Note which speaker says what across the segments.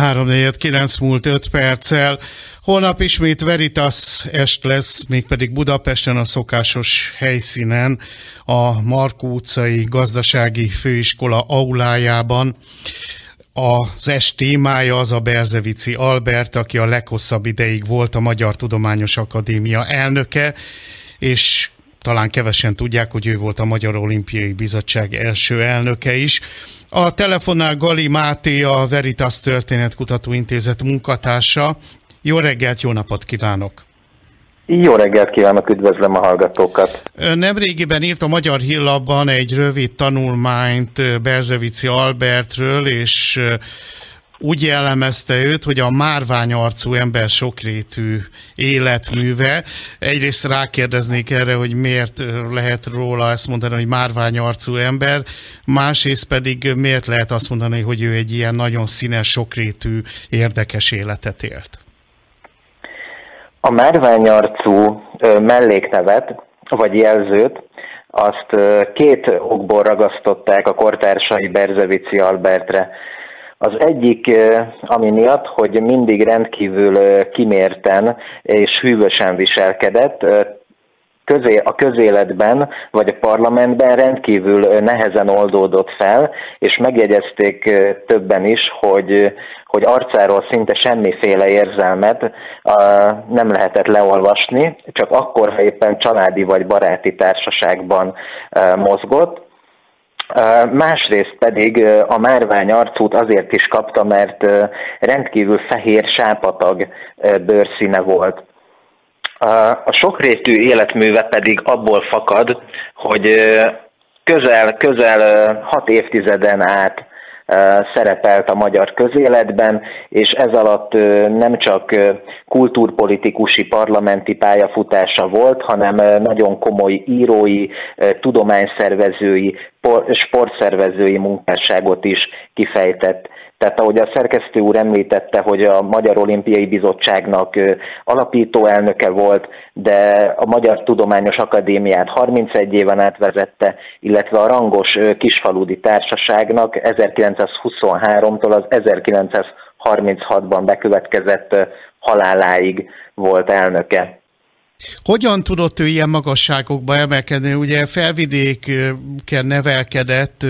Speaker 1: 349 múlt 5 perccel. Holnap ismét Veritas est lesz, mégpedig Budapesten a szokásos helyszínen, a Markó utcai gazdasági főiskola aulájában. Az est témája az a Berzevici Albert, aki a leghosszabb ideig volt a Magyar Tudományos Akadémia elnöke, és talán kevesen tudják, hogy ő volt a Magyar Olimpiai Bizottság első elnöke is. A telefonnál Gali Máté, a Veritas Történetkutató Intézet munkatársa. Jó reggelt, jó napot kívánok!
Speaker 2: Jó reggelt kívánok, üdvözlöm a hallgatókat!
Speaker 1: Nemrégiben írt a Magyar Hírlapban egy rövid tanulmányt Berzevici Albertről, és úgy jellemezte őt, hogy a márvány arcú ember sokrétű életműve. Egyrészt rákérdeznék erre, hogy miért lehet róla ezt mondani, hogy márvány arcú ember, másrészt pedig miért lehet azt mondani, hogy ő egy ilyen nagyon színes, sokrétű, érdekes életet élt.
Speaker 2: A márványarcú melléknevet, vagy jelzőt, azt két okból ragasztották a kortársai Berzevici Albertre. Az egyik, ami miatt, hogy mindig rendkívül kimérten és hűvösen viselkedett, közé, a közéletben vagy a parlamentben rendkívül nehezen oldódott fel, és megjegyezték többen is, hogy, hogy arcáról szinte semmiféle érzelmet nem lehetett leolvasni, csak akkor, ha éppen családi vagy baráti társaságban mozgott. Másrészt pedig a márvány arcút azért is kapta, mert rendkívül fehér sápatag bőrszíne volt. A sokrétű életműve pedig abból fakad, hogy közel, közel hat évtizeden át szerepelt a magyar közéletben, és ez alatt nem csak kultúrpolitikusi parlamenti pályafutása volt, hanem nagyon komoly írói, tudományszervezői, sportszervezői munkásságot is kifejtett. Tehát ahogy a szerkesztő úr említette, hogy a Magyar Olimpiai Bizottságnak alapító elnöke volt, de a Magyar Tudományos Akadémiát 31 éven át vezette, illetve a rangos kisfaludi társaságnak 1923-tól az 1936-ban bekövetkezett haláláig volt elnöke.
Speaker 1: Hogyan tudott ő ilyen magasságokba emelkedni? Ugye felvidéken nevelkedett,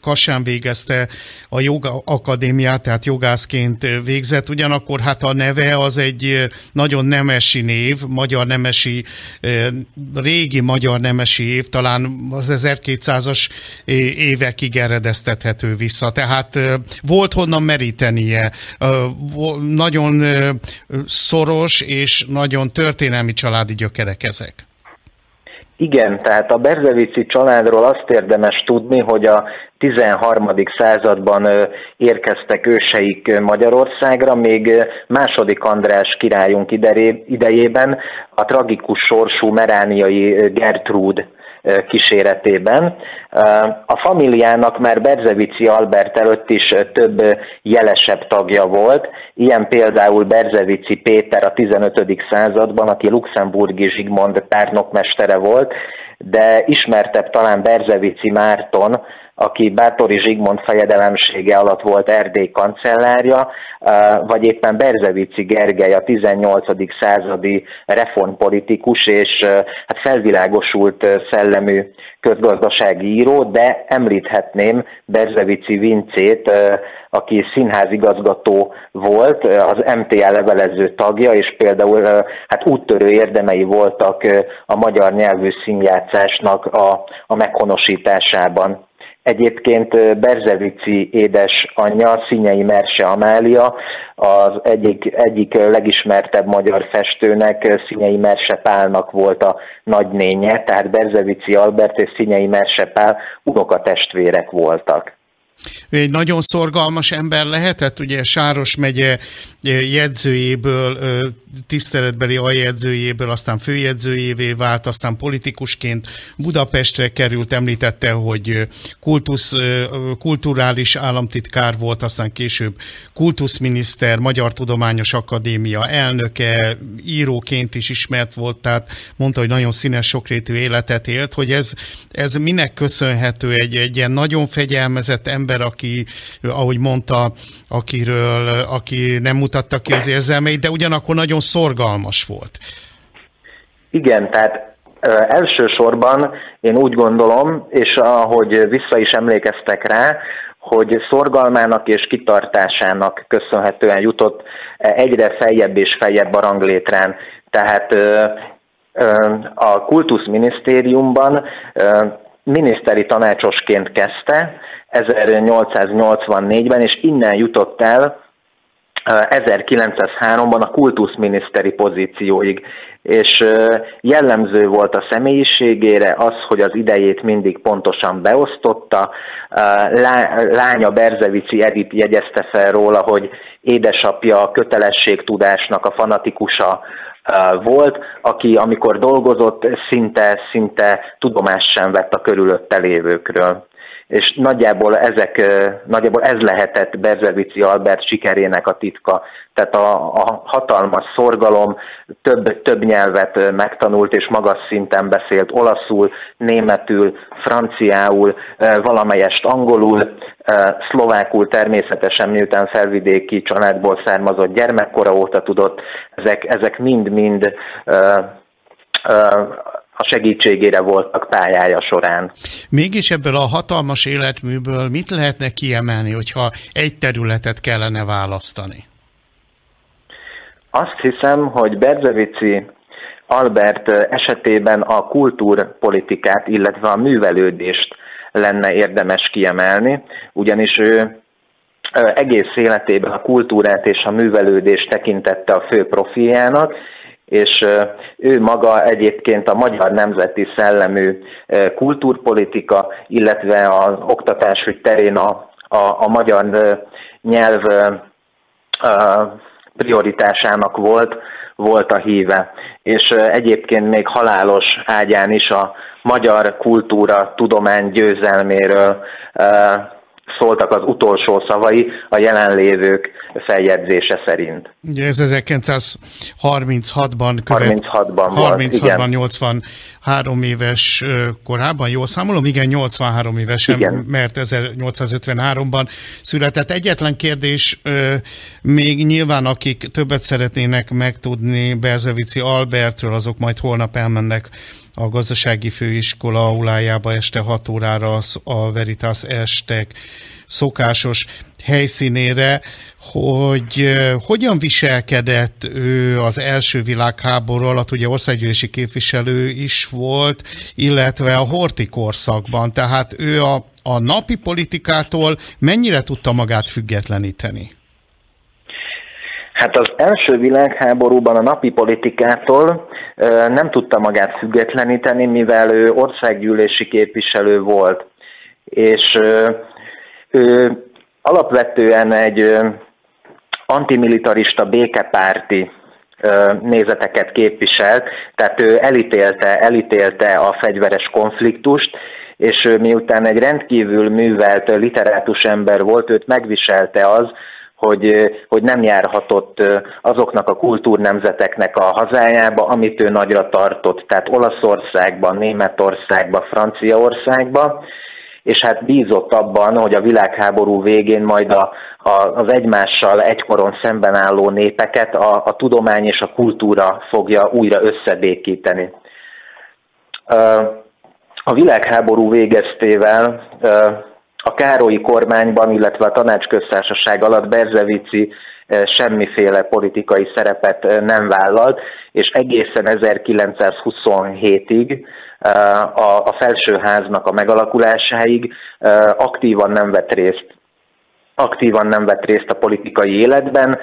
Speaker 1: Kassán végezte a joga akadémiát, tehát jogászként végzett, ugyanakkor hát a neve az egy nagyon nemesi név, magyar nemesi, régi magyar nemesi év, talán az 1200-as évekig eredeztethető vissza. Tehát volt honnan merítenie. Nagyon szoros és nagyon történelmi család családi gyökerek ezek?
Speaker 2: Igen, tehát a Berzevici családról azt érdemes tudni, hogy a 13. században érkeztek őseik Magyarországra, még második András királyunk idejében a tragikus sorsú merániai Gertrúd kíséretében. A familiának már Berzevici Albert előtt is több jelesebb tagja volt, ilyen például Berzevici Péter a 15. században, aki luxemburgi Zsigmond tárnokmestere volt, de ismertebb talán Berzevici Márton, aki Bátori Zsigmond fejedelemsége alatt volt Erdély kancellárja, vagy éppen Berzevici Gergely, a 18. századi reformpolitikus és hát felvilágosult szellemű közgazdasági író, de említhetném Berzevici Vincét, aki színházigazgató volt, az MTA levelező tagja, és például hát úttörő érdemei voltak a magyar nyelvű színjátszásnak a, a meghonosításában. Egyébként Berzevici édesanyja, Szinyei Merse Amália, az egyik, egyik legismertebb magyar festőnek, Szinyei Merse Pálnak volt a nagynénye, tehát Berzevici Albert és Szinyei Merse Pál unokatestvérek voltak.
Speaker 1: Egy nagyon szorgalmas ember lehetett, ugye Sáros megye jegyzőjéből tiszteletbeli aljegyzőjéből, aztán főjegyzőjévé vált, aztán politikusként Budapestre került, említette, hogy kultusz, kulturális államtitkár volt, aztán később kultuszminiszter, Magyar Tudományos Akadémia elnöke, íróként is ismert volt, tehát mondta, hogy nagyon színes, sokrétű életet élt, hogy ez, ez minek köszönhető egy, egy ilyen nagyon fegyelmezett ember, aki, ahogy mondta, akiről, aki nem mutatta ki az érzelmeit, de ugyanakkor nagyon szorgalmas volt.
Speaker 2: Igen, tehát elsősorban én úgy gondolom, és ahogy vissza is emlékeztek rá, hogy szorgalmának és kitartásának köszönhetően jutott egyre feljebb és feljebb a ranglétrán. Tehát a kultuszminisztériumban miniszteri tanácsosként kezdte 1884-ben, és innen jutott el 1903-ban a kultuszminiszteri pozícióig, és jellemző volt a személyiségére az, hogy az idejét mindig pontosan beosztotta. Lánya Berzevici Edith jegyezte fel róla, hogy édesapja a kötelességtudásnak a fanatikusa volt, aki amikor dolgozott, szinte, szinte tudomást sem vett a körülötte lévőkről és nagyjából ezek, nagyjából ez lehetett Berzevici Albert sikerének a titka. Tehát a, a hatalmas szorgalom több, több nyelvet megtanult, és magas szinten beszélt olaszul, németül, franciául, valamelyest angolul, szlovákul természetesen, miután felvidéki családból származott gyermekkora óta tudott, ezek, ezek mind-mind a segítségére voltak pályája során.
Speaker 1: Mégis ebből a hatalmas életműből mit lehetne kiemelni, hogyha egy területet kellene választani?
Speaker 2: Azt hiszem, hogy Berzevici Albert esetében a kultúrpolitikát, illetve a művelődést lenne érdemes kiemelni, ugyanis ő egész életében a kultúrát és a művelődést tekintette a fő profiljának, és ő maga egyébként a magyar nemzeti szellemű kultúrpolitika, illetve az oktatásügy terén a, a, a magyar nyelv prioritásának volt, volt a híve. És egyébként még halálos ágyán is a magyar kultúra tudomány győzelméről szóltak az utolsó szavai a jelenlévők feljegyzése szerint.
Speaker 1: Ugye ez 1936-ban követ,
Speaker 2: 36-ban
Speaker 1: 36-ban 83 éves korában, jól számolom? Igen, 83 évesen, igen. mert 1853-ban született. Egyetlen kérdés, még nyilván akik többet szeretnének megtudni Berzevici Albertről, azok majd holnap elmennek a gazdasági főiskola aulájába este 6 órára a Veritas Estek szokásos helyszínére, hogy hogyan viselkedett ő az első világháború alatt, ugye országgyűlési képviselő is volt, illetve a horti korszakban, tehát ő a, a napi politikától mennyire tudta magát függetleníteni?
Speaker 2: Hát az első világháborúban a napi politikától nem tudta magát függetleníteni, mivel ő országgyűlési képviselő volt. És ő alapvetően egy antimilitarista békepárti nézeteket képviselt, tehát ő elítélte, elítélte a fegyveres konfliktust, és miután egy rendkívül művelt literátus ember volt, őt megviselte az, hogy, hogy nem járhatott azoknak a kultúrnemzeteknek a hazájába, amit ő nagyra tartott, tehát Olaszországban, Németországban, Franciaországban, és hát bízott abban, hogy a világháború végén majd a, a, az egymással egykoron szemben álló népeket a, a tudomány és a kultúra fogja újra összebékíteni. A világháború végeztével a Károlyi kormányban, illetve a tanácsköztársaság alatt Berzevici semmiféle politikai szerepet nem vállalt, és egészen 1927-ig a felsőháznak a megalakulásáig aktívan nem vett részt aktívan nem vett részt a politikai életben.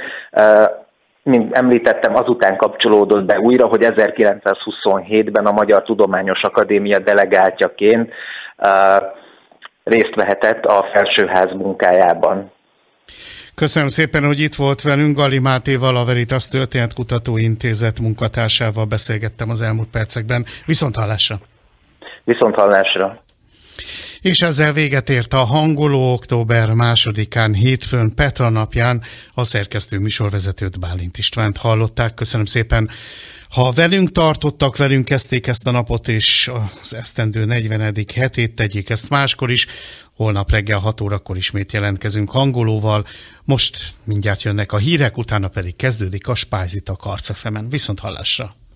Speaker 2: Mint említettem, azután kapcsolódott be újra, hogy 1927-ben a Magyar Tudományos Akadémia delegáltjaként részt vehetett a felsőház munkájában.
Speaker 1: Köszönöm szépen, hogy itt volt velünk. Gali Mátéval, a Veritas Történetkutató Intézet munkatársával beszélgettem az elmúlt percekben. Viszont hallásra!
Speaker 2: Viszont hallásra!
Speaker 1: És ezzel véget ért a hangoló október másodikán hétfőn Petra napján a szerkesztő műsorvezetőt Bálint Istvánt hallották. Köszönöm szépen. Ha velünk tartottak, velünk kezdték ezt a napot, és az esztendő 40. hetét tegyék ezt máskor is. Holnap reggel 6 órakor ismét jelentkezünk hangolóval. Most mindjárt jönnek a hírek, utána pedig kezdődik a Spájzit a Karcafemen. Viszont hallásra!